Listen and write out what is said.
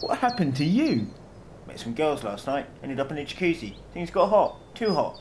What happened to you? Met some girls last night. Ended up in a jacuzzi. Things got hot. Too hot.